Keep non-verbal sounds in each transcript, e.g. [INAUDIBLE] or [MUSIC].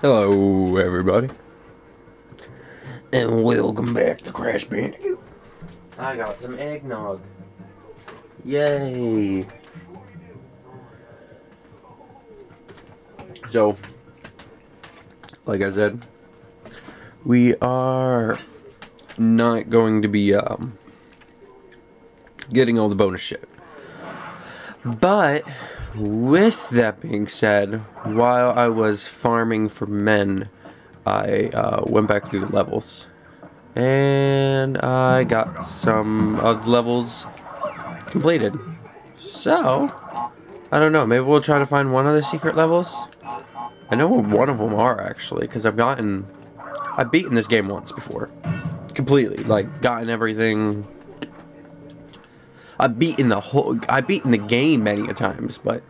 Hello, everybody. And welcome back to Crash Bandicoot. I got some eggnog. Yay! So, like I said, we are not going to be um, getting all the bonus shit. But with that being said, while I was farming for men, I uh, went back through the levels. And I got some of the levels completed. So, I don't know, maybe we'll try to find one of the secret levels. I know what one of them are actually, because I've gotten, I've beaten this game once before. Completely, like, gotten everything I've beaten the whole. I've beaten the game many a times, but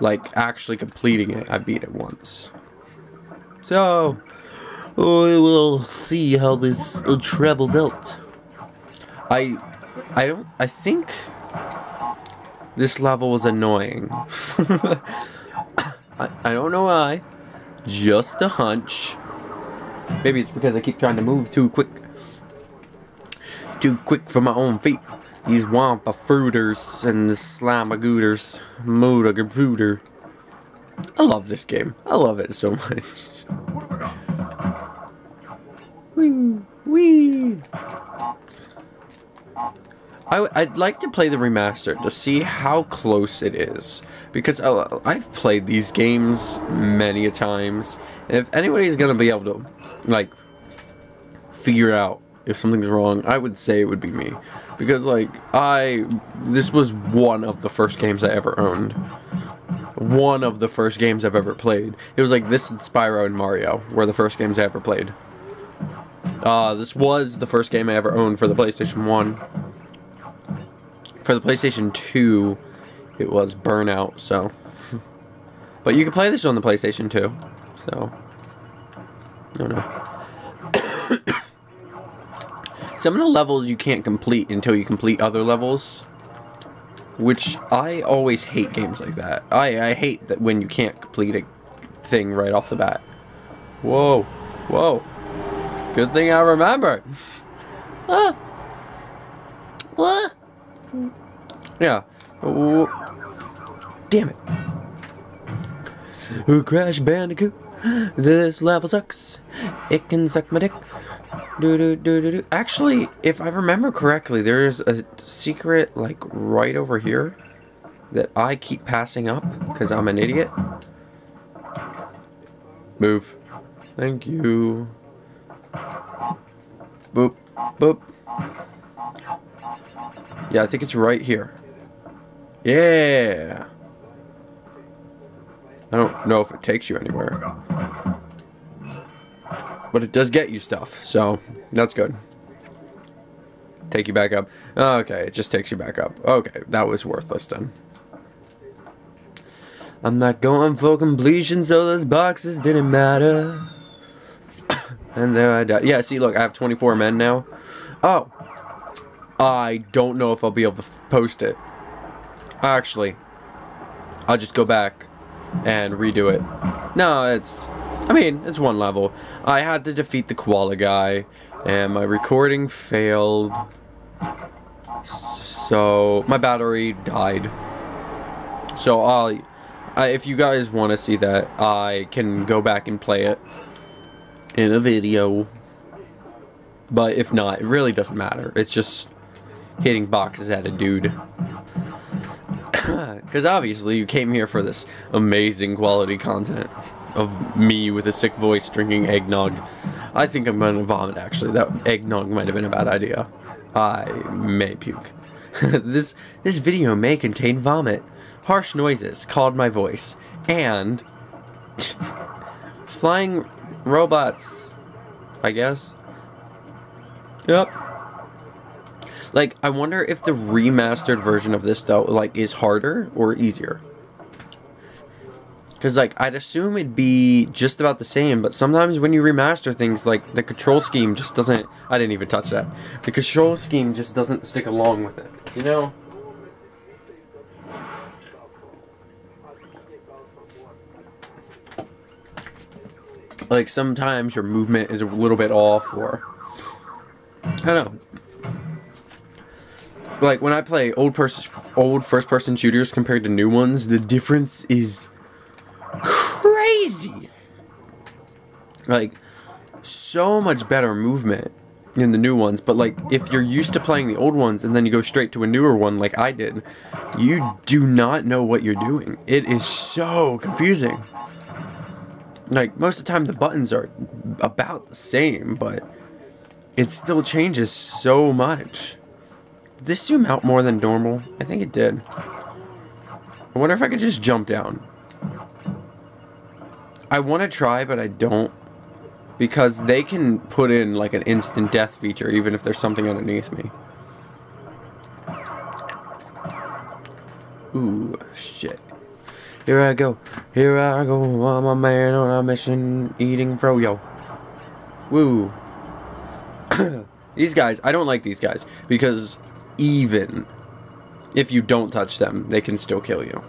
like actually completing it, I beat it once. So we will see how this travels out. I, I don't. I think this level was annoying. [LAUGHS] I, I don't know why. Just a hunch. Maybe it's because I keep trying to move too quick. Too quick for my own feet. These Wumpa fruiters and the Slamagooters. Moodagafooter. I love this game. I love it so much. Wee, wee. I, would like to play the remaster to see how close it is. Because uh, I've played these games many a times. And if anybody's to be able to, like, figure out if something's wrong, I would say it would be me. Because, like, I. This was one of the first games I ever owned. One of the first games I've ever played. It was like this and Spyro and Mario were the first games I ever played. Uh, this was the first game I ever owned for the PlayStation 1. For the PlayStation 2, it was Burnout, so. [LAUGHS] but you can play this on the PlayStation 2, so. I don't know. Some of the levels you can't complete until you complete other levels. Which I always hate games like that. I, I hate that when you can't complete a thing right off the bat. Whoa. Whoa. Good thing I remembered. [LAUGHS] Ah. What? Yeah. Damn it. Crash Bandicoot. This level sucks. It can suck my dick. Do, do, do, do, do. Actually, if I remember correctly, there's a secret, like, right over here that I keep passing up because I'm an idiot. Move. Thank you. Boop. Boop. Yeah, I think it's right here. Yeah. I don't know if it takes you anywhere. But it does get you stuff, so that's good. Take you back up. Okay, it just takes you back up. Okay, that was worthless then. I'm not going for completion, so those boxes didn't matter. [COUGHS] and there I died. Yeah, see, look, I have 24 men now. Oh. I don't know if I'll be able to post it. Actually, I'll just go back and redo it. No, it's I mean, it's one level. I had to defeat the koala guy, and my recording failed. So, my battery died. So, I'll, I, if you guys want to see that, I can go back and play it in a video. But if not, it really doesn't matter. It's just hitting boxes at a dude. Because obviously you came here for this amazing quality content of me with a sick voice drinking eggnog. I think I'm going to vomit, actually. That eggnog might have been a bad idea. I may puke. [LAUGHS] this, this video may contain vomit, harsh noises called my voice, and [LAUGHS] flying robots, I guess. Yep. Like, I wonder if the remastered version of this, though, like, is harder or easier. Because, like, I'd assume it'd be just about the same, but sometimes when you remaster things, like, the control scheme just doesn't... I didn't even touch that. The control scheme just doesn't stick along with it, you know? like sometimes your movement is a little bit off or I don't know. Like when I play old person old first person shooters compared to new ones, the difference is crazy. Like so much better movement in the new ones, but like if you're used to playing the old ones and then you go straight to a newer one like I did, you do not know what you're doing. It is so confusing. Like most of the time the buttons are about the same, but it still changes so much. Did this zoom out more than normal? I think it did. I wonder if I could just jump down. I want to try, but I don't because they can put in like an instant death feature even if there's something underneath me. Ooh, shit. Here I go, here I go, I'm a man on a mission eating froyo. Woo. [COUGHS] these guys, I don't like these guys because even if you don't touch them, they can still kill you.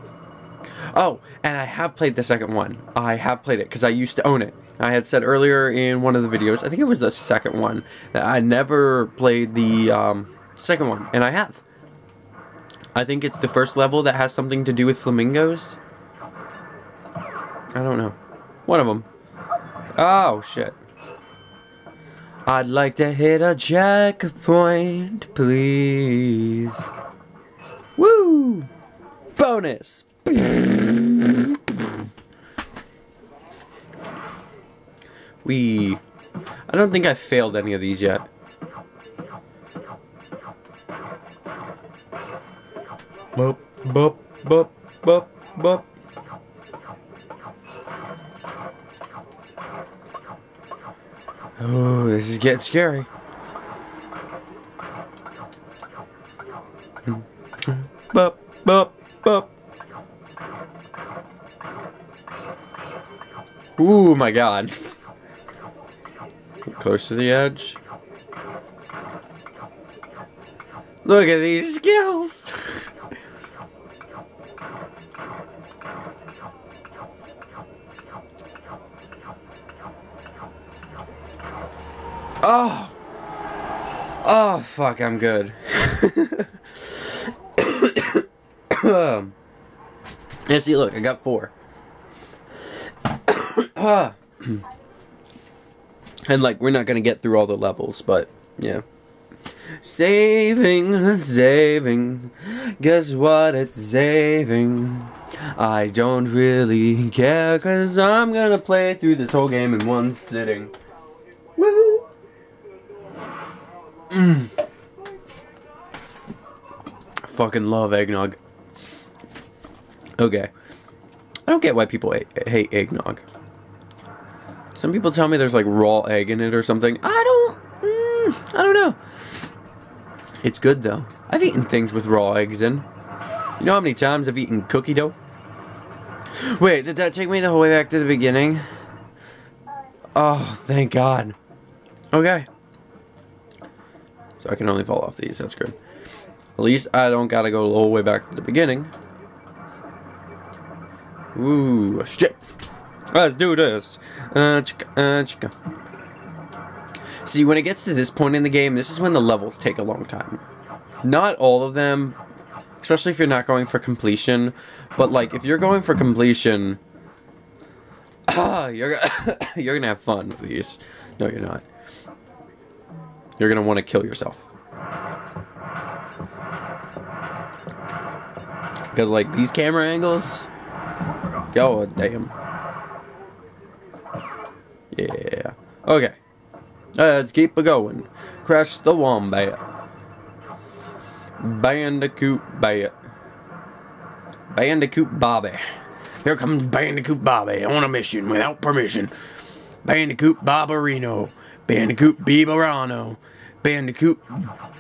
Oh, and I have played the second one. I have played it because I used to own it. I had said earlier in one of the videos, I think it was the second one, that I never played the um, second one, and I have. I think it's the first level that has something to do with flamingos. I don't know. One of them. Oh, shit. I'd like to hit a checkpoint, please. Woo! Bonus! We. I don't think I failed any of these yet. Bup, bup, bup, bup, bup. Oh, this is getting scary. Bup, bup, bup. Ooh, my god. Close to the edge. Look at these skills! Oh! Oh, fuck, I'm good. um, [COUGHS] yeah, see, look, I got four. [COUGHS] and like, we're not gonna get through all the levels, but yeah. Saving, saving, guess what it's saving? I don't really care, cause I'm gonna play through this whole game in one sitting. Mm. Fucking love eggnog. Okay. I don't get why people hate eggnog. Some people tell me there's like raw egg in it or something. I don't. Mm, I don't know. It's good though. I've eaten things with raw eggs in. You know how many times I've eaten cookie dough? Wait, did that take me the whole way back to the beginning? Oh, thank God. Okay. So I can only fall off these. That's good. At least I don't gotta go all the way back to the beginning. Ooh, shit. Let's do this. Uh, chicka, uh, chicka. See, when it gets to this point in the game, this is when the levels take a long time. Not all of them, especially if you're not going for completion, but like if you're going for completion, ah, [COUGHS] you're [COUGHS] you're gonna have fun with these. No, you're not. You're gonna want to kill yourself. Because like these camera angles, God damn. Yeah. Okay. Let's keep it going. Crash the wombat. Bandicoot Bat. Bandicoot Bobby. Here comes Bandicoot Bobby on a mission without permission. Bandicoot Barbarino. Bandicoot Bibarano. Bandicoot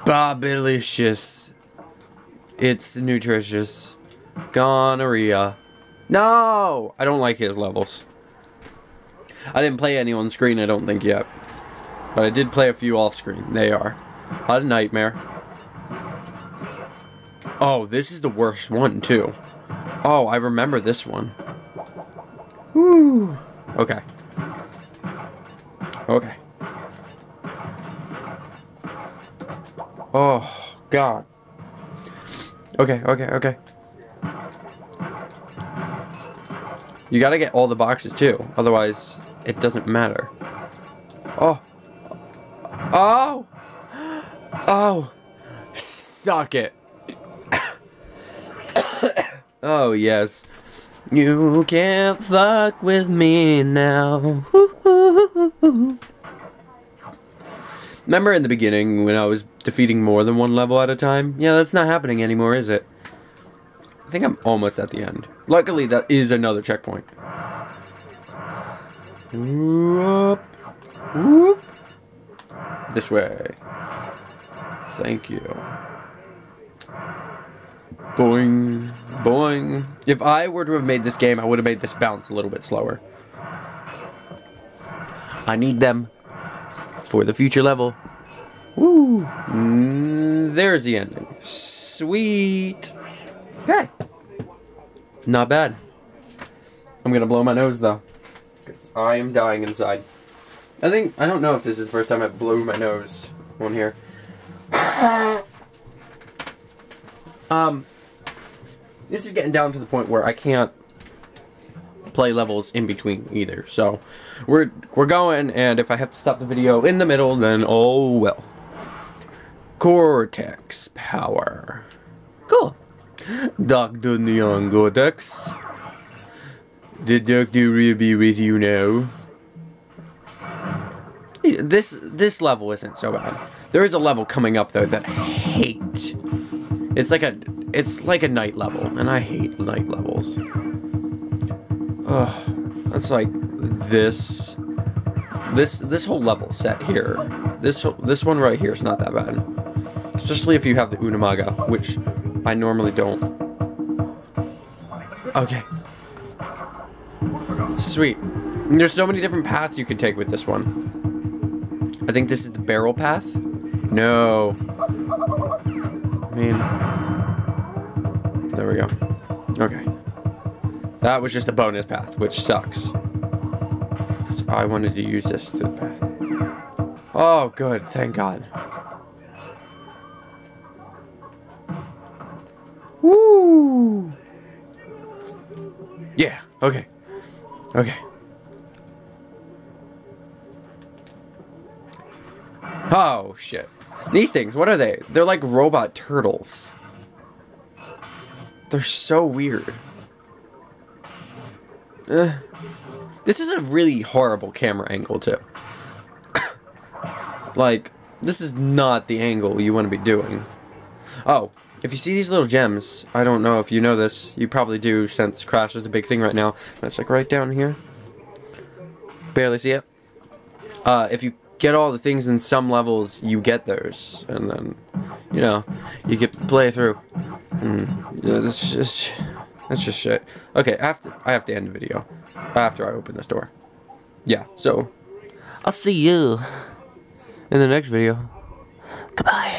Bobilicious. It's nutritious. Gonorrhea. No! I don't like his levels. I didn't play any on screen, I don't think, yet. But I did play a few off screen. They are. What A nightmare. Oh, this is the worst one, too. Oh, I remember this one. Woo. Okay. Okay. Oh, God. Okay, okay, okay. You gotta get all the boxes too, otherwise it doesn't matter. Oh. Oh! Oh! Suck it. [COUGHS] oh, yes. You can't fuck with me now. [LAUGHS] Remember in the beginning when I was defeating more than one level at a time? Yeah, that's not happening anymore, is it? I think I'm almost at the end. Luckily, that is another checkpoint. Whoop. Whoop. This way. Thank you. Boing. Boing. If I were to have made this game, I would have made this bounce a little bit slower. I need them for the future level. Woo! Mm, there's the ending. Sweet. Okay. Not bad. I'm gonna blow my nose though. I am dying inside. I think, I don't know if this is the first time I blew my nose on here. [SIGHS] um, this is getting down to the point where I can't play levels in between either. So, we're, we're going, and if I have to stop the video in the middle, then oh well. Cortex power. Cool. Dr. Neo Cortex. The doctor will be with you now. This this level isn't so bad. There is a level coming up though that I hate. It's like a it's like a night level, and I hate night levels. Ugh, that's like this this this whole level set here. This this one right here is not that bad, especially if you have the Unamaga, which I normally don't. Okay. Sweet. And there's so many different paths you can take with this one. I think this is the barrel path. No. I mean, there we go. Okay. That was just a bonus path, which sucks. Because I wanted to use this path. Oh, good. Thank God. Woo! Yeah, okay. Okay. Oh, shit. These things, what are they? They're like robot turtles. They're so weird. Uh, this is a really horrible camera angle, too. [COUGHS] like, this is not the angle you want to be doing. Oh, if you see these little gems, I don't know if you know this, you probably do since Crash is a big thing right now. That's like right down here. Barely see it. Uh, if you get all the things in some levels, you get those. And then, you know, you get play through. And it's just, that's just shit. Okay, I have to, I have to end the video after I open this door. Yeah, so, I'll see you in the next video. Goodbye.